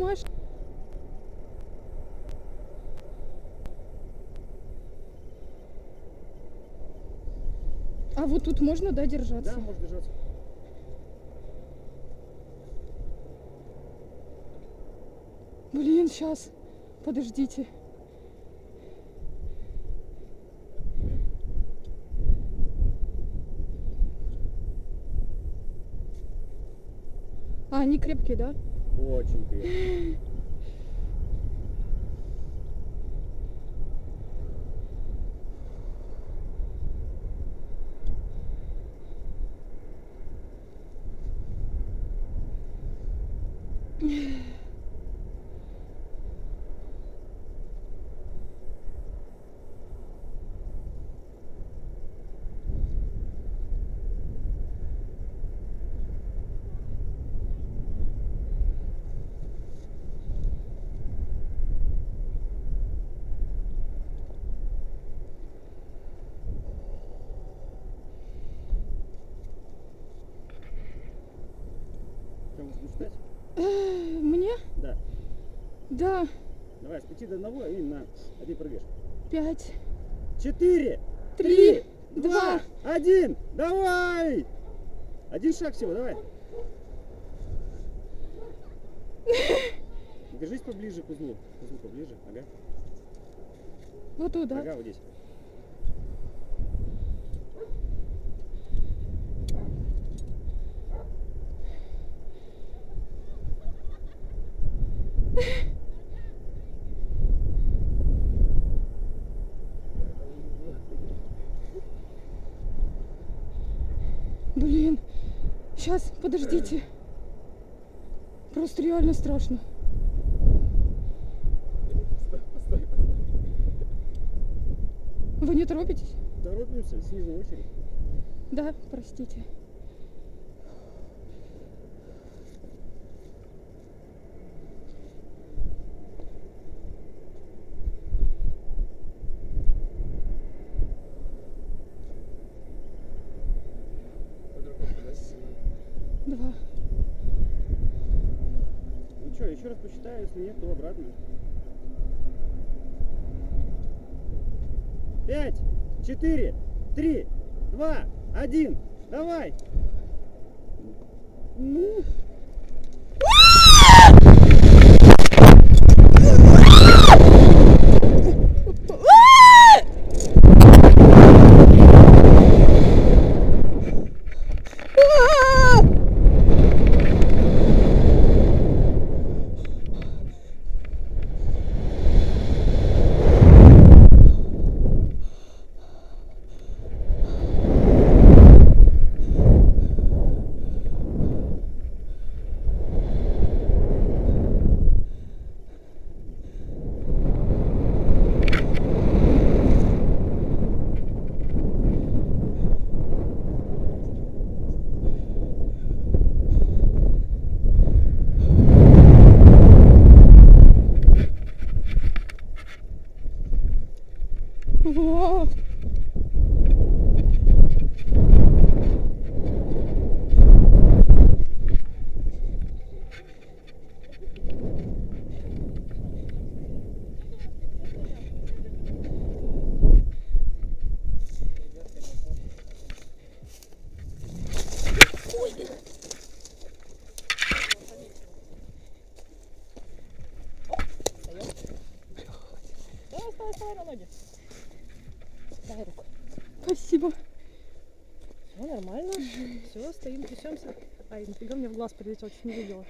Маш. А вот тут можно, да, держаться? Да, может держаться. Блин, сейчас. Подождите. А, они крепкие, да? Очень крепко. Что, можешь считать? Э, Мне? Да. Да, Давай, с пяти до одного и на. Ты прыгаешь. пять, Четыре, три, два, два. один. Давай! Один шаг всего, давай. Держись поближе к узлу. К узлу поближе. Ага. Вот туда. Ага, вот здесь. Блин, сейчас, подождите. Просто реально страшно. Вы не торопитесь? Торопимся, снизу очередь. Да, простите. Два. Ну что, еще раз посчитаю, если нет, то обратно. Пять, четыре, три, два, один. Давай. Ну. Во. Давай, вставай, вставай на ноги. Дай руку. Спасибо. Все нормально. Все, стоим, трясемся. Ай, нафига мне в глаз прилетел, чуть не видела.